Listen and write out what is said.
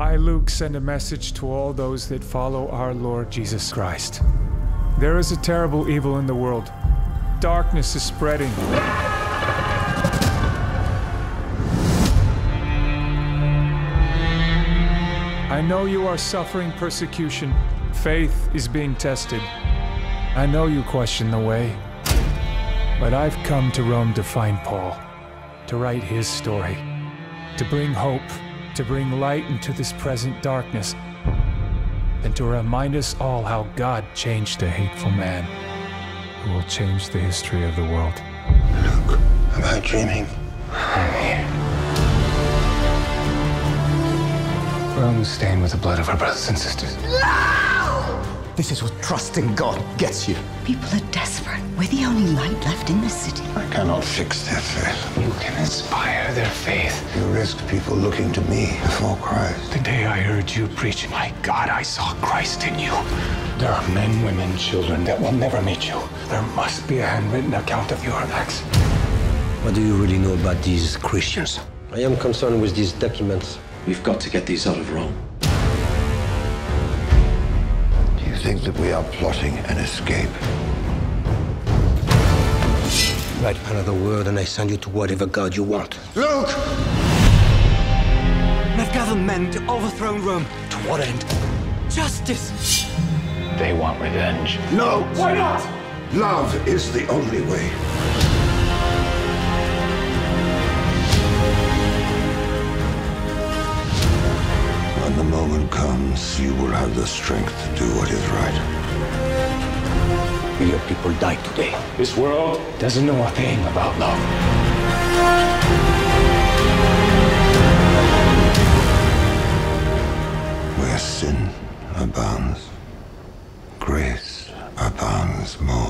I, Luke, send a message to all those that follow our Lord Jesus Christ. There is a terrible evil in the world. Darkness is spreading. I know you are suffering persecution. Faith is being tested. I know you question the way. But I've come to Rome to find Paul, to write his story, to bring hope, to bring light into this present darkness, and to remind us all how God changed a hateful man who will change the history of the world. Luke, am I dreaming? Rome's stained with the blood of our brothers and sisters. No! This is what trusting God gets you. People are desperate. We're the only light left in this city. I cannot fix their faith. You can inspire their faith. You risk people looking to me before Christ. The day I heard you preach, my God, I saw Christ in you. There are men, women, children that will never meet you. There must be a handwritten account of your acts. What do you really know about these Christians? I am concerned with these documents. We've got to get these out of Rome. Do you think that we are plotting an escape? Write another word and I send you to whatever god you want. Luke! They've gathered men to overthrow Rome. To what end? Justice! They want revenge. No! Why not? Love is the only way. When the moment comes, you will have the strength to do what is right. Your people died today. This world doesn't know a thing about love. Where sin abounds, grace abounds more.